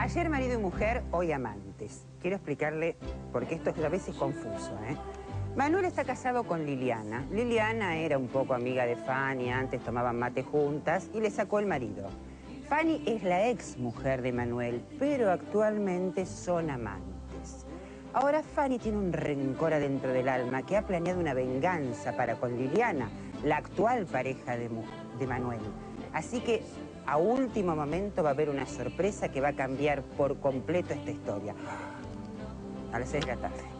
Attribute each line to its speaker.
Speaker 1: Ayer marido y mujer, hoy amantes. Quiero explicarle, porque esto a veces es confuso, ¿eh? Manuel está casado con Liliana. Liliana era un poco amiga de Fanny, antes tomaban mate juntas y le sacó el marido. Fanny es la ex mujer de Manuel, pero actualmente son amantes. Ahora Fanny tiene un rencor adentro del alma que ha planeado una venganza para con Liliana, la actual pareja de, Manuel. Así que a último momento va a haber una sorpresa que va a cambiar por completo esta historia. A las seis de la tarde.